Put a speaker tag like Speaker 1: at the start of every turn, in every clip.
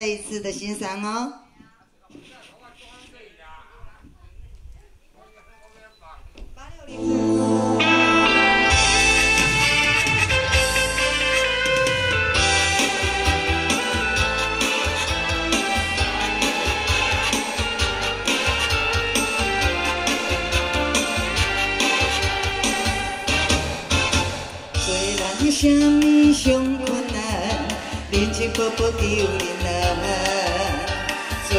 Speaker 1: 再一次的欣赏哦。虽然什么上困难，人情薄薄救人。什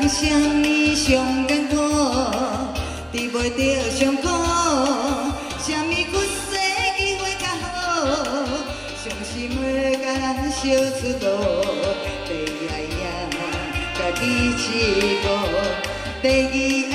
Speaker 1: 么上艰苦，治袂着伤苦。什么屈世机会较好，伤心的甲咱烧出路。第一爱呀，家己起步；第二爱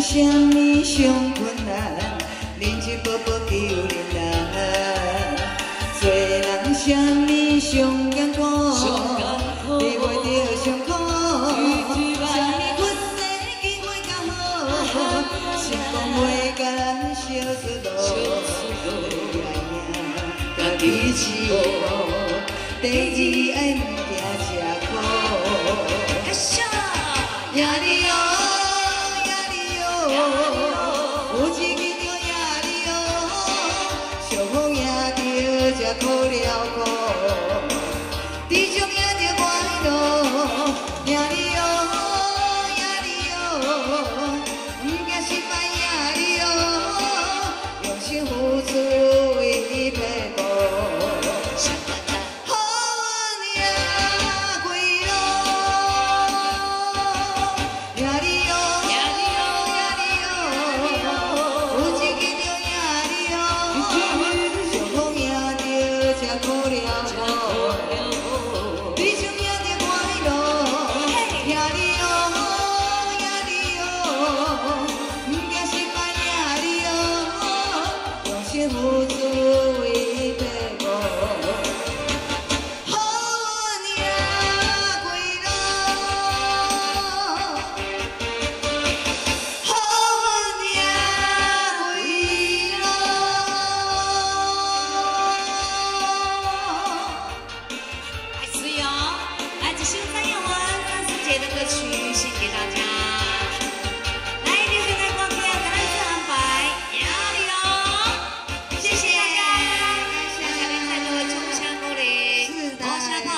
Speaker 1: 然什么上困难，人情薄薄救人难。虽然什么上艰苦，治袂着伤苦。什么屈世机会较好，成功袂甲咱烧出路。家己起步，第二爱着
Speaker 2: se mudou.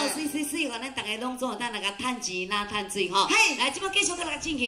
Speaker 2: 水水水，我咱大家拢做，咱那个趁钱那趁水吼。
Speaker 1: 嘿
Speaker 2: 来，即马继续跟大家进行。